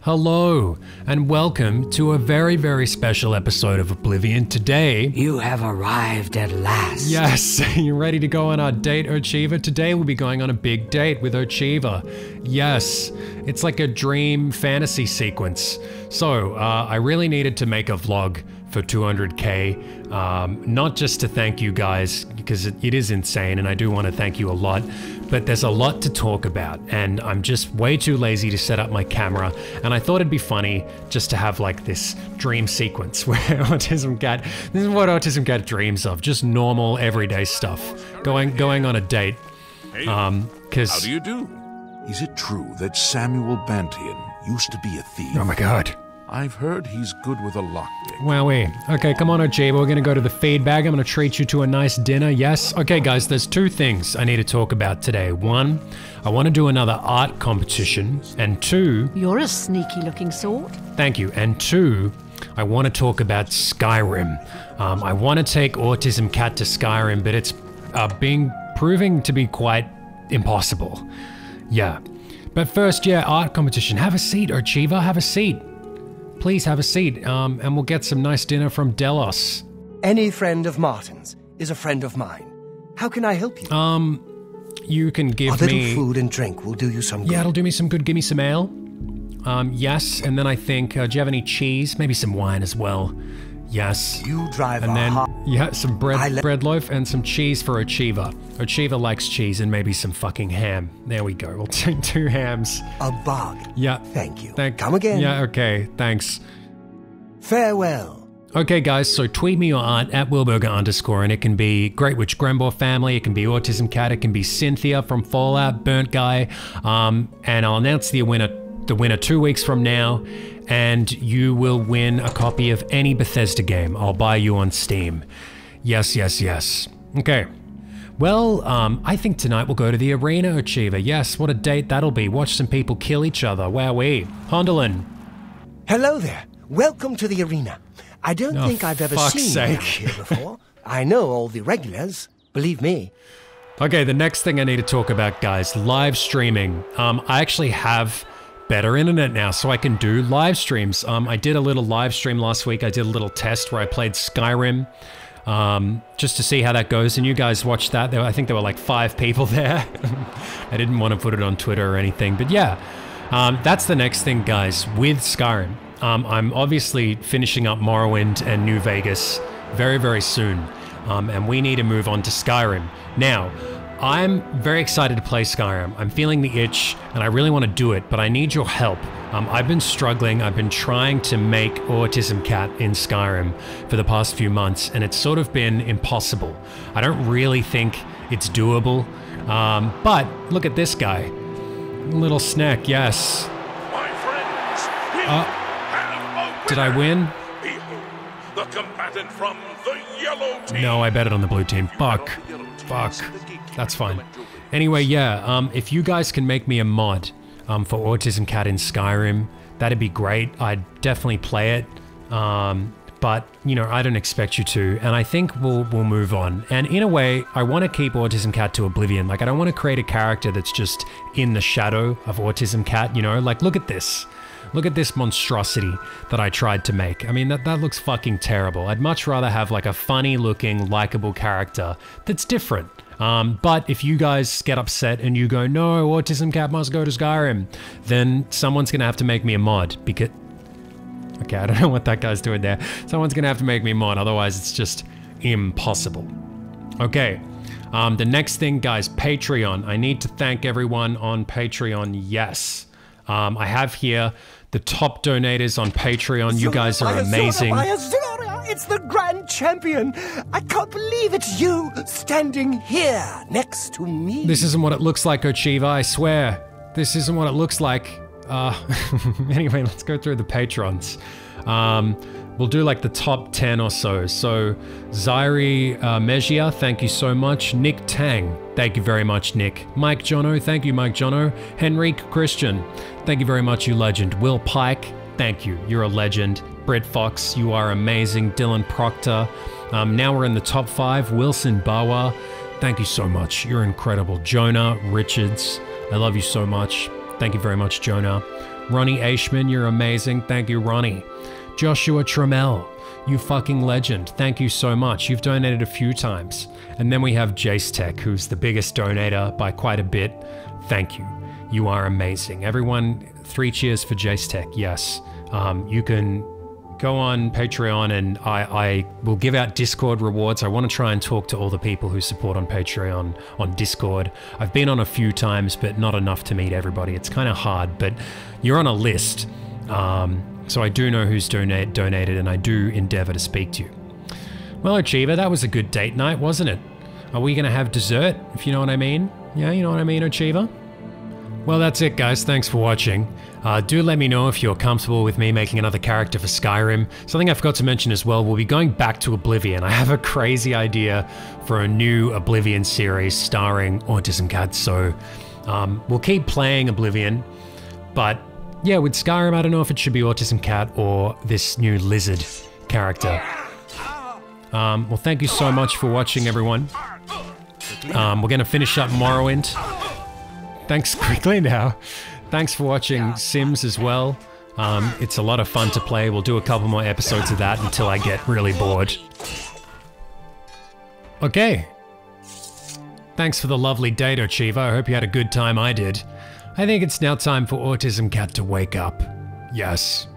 Hello, and welcome to a very, very special episode of Oblivion. Today, You have arrived at last. yes, you ready to go on our date, Ocheeva? Today, we'll be going on a big date with Ocheeva. Yes, it's like a dream fantasy sequence. So, uh, I really needed to make a vlog for 200k, um, not just to thank you guys, because it, it is insane, and I do want to thank you a lot, but there's a lot to talk about, and I'm just way too lazy to set up my camera, and I thought it'd be funny just to have like this dream sequence where Autism Cat, this is what Autism Cat dreams of, just normal everyday stuff, going going on a date, um, because How do you do? Is it true that Samuel Bantien used to be a thief? oh my god. I've heard he's good with a lockpick. Wowee. Okay, come on, Ocheeva. We're gonna go to the feedback. I'm gonna treat you to a nice dinner. Yes? Okay, guys, there's two things I need to talk about today. One, I wanna do another art competition. And two, You're a sneaky looking sort. thank you. And two, I wanna talk about Skyrim. Um, I wanna take Autism Cat to Skyrim, but it's uh, being proving to be quite impossible. Yeah. But first, yeah, art competition. Have a seat, Ocheeva. Have a seat. Please have a seat, um, and we'll get some nice dinner from Delos. Any friend of Martin's is a friend of mine. How can I help you? Um, you can give a little me. food and drink will do you some good. Yeah, it'll do me some good. Give me some ale. Um, yes, and then I think, uh, do you have any cheese? Maybe some wine as well. Yes. You drive And a then. Yeah, some bread, bread loaf and some cheese for Ocheeva. Ocheeva likes cheese and maybe some fucking ham. There we go. We'll take two hams. a bog. Yeah. Thank you. Thank. Come again. Yeah. Okay. Thanks. Farewell. Okay, guys, so tweet me your art at Wilburgur underscore, and it can be Great Witch Grembor family, it can be Autism Cat, it can be Cynthia from Fallout, Burnt Guy, um, and I'll announce the winner, the winner two weeks from now, and you will win a copy of any Bethesda game. I'll buy you on Steam. Yes, yes, yes. Okay. Well, um, I think tonight we'll go to the Arena Ocheeva. Yes, what a date that'll be. Watch some people kill each other. Wowee. Hondelin. Hello there. Welcome to the arena. I don't Oh, think I've ever seen you sake. around here before. I know all the regulars. Believe me. Okay, the next thing I need to talk about, guys, live streaming. Um, I actually have better internet now, so I can do live streams. Um, I did a little live stream last week. I did a little test where I played Skyrim, um, just to see how that goes. And you guys watched that. There, I think there were like five people there. I didn't want to put it on Twitter or anything, but yeah, um, that's the next thing, guys. With Skyrim, um, I'm obviously finishing up Morrowind and New Vegas very, very soon, um, and we need to move on to Skyrim now. I'm very excited to play Skyrim. I'm feeling the itch and I really want to do it, but I need your help. Um, I've been struggling. I've been trying to make Autism Cat in Skyrim for the past few months, and it's sort of been impossible. I don't really think it's doable. Um, but look at this guy. Little snack, yes. My friends, we Uh, Did I win? Combatant from the yellow team. No, I bet it on the blue team. Fuck. Fuck. That's fine. Anyway, yeah, um, if you guys can make me a mod um, for Autism Cat in Skyrim, that'd be great. I'd definitely play it. Um, but, you know, I don't expect you to. And I think we'll, we'll move on. And in a way, I want to keep Autism Cat to oblivion. Like, I don't want to create a character that's just in the shadow of Autism Cat, you know? Like, look at this. Look at this monstrosity that I tried to make. I mean, that, that looks fucking terrible. I'd much rather have like a funny looking, likable character that's different. Um, but if you guys get upset and you go, no, Autism Cat must go to Skyrim, then someone's gonna have to make me a mod because. Okay, I don't know what that guy's doing there. Someone's gonna have to make me a mod, otherwise, it's just impossible. Okay. Um, the next thing, guys, Patreon. I need to thank everyone on Patreon. Yes. Um, I have here the top donators on Patreon. You guys are amazing. It's the grand champion. I can't believe it's you standing here next to me. This isn't what it looks like, Ocheeva, I swear. This isn't what it looks like. Uh, anyway, let's go through the patrons. Um, we'll do like the top 10 or so. So, Zairi uh, Mejia, thank you so much. Nick Tang, thank you very much, Nick. Mike Jono, thank you, Mike Jono. Henrique Christian, thank you very much, you legend. Will Pike, thank you, you're a legend. Britt Fox, you are amazing. Dylan Proctor. Um, now we're in the top five. Wilson Bawa, thank you so much. You're incredible. Jonah Richards, I love you so much. Thank you very much, Jonah. Ronnie Aishman, you're amazing. Thank you, Ronnie. Joshua Trammell, you fucking legend. Thank you so much. You've donated a few times. And then we have Jace Tech, who's the biggest donator by quite a bit. Thank you. You are amazing. Everyone, three cheers for Jace Tech. Yes. Um, you can go on Patreon and I, I will give out Discord rewards. I want to try and talk to all the people who support on Patreon on Discord. I've been on a few times, but not enough to meet everybody. It's kind of hard, but you're on a list. Um, so I do know who's donate, donated and I do endeavor to speak to you. Well, Ocheeva, that was a good date night, wasn't it? Are we going to have dessert, if you know what I mean? Yeah, you know what I mean, Ocheeva? Well, that's it, guys. Thanks for watching. Uh, do let me know if you're comfortable with me making another character for Skyrim. Something I forgot to mention as well, we'll be going back to Oblivion. I have a crazy idea for a new Oblivion series starring Autism Cat, so um, we'll keep playing Oblivion, but yeah, with Skyrim, I don't know if it should be Autism Cat or this new lizard character. Um, well, thank you so much for watching, everyone. Um, we're going to finish up Morrowind. Thanks quickly now. Thanks for watching Sims as well. Um, it's a lot of fun to play. We'll do a couple more episodes of that until I get really bored. Okay. Thanks for the lovely date, Ocheeva. I hope you had a good time. I did. I think it's now time for Autism Cat to wake up. Yes.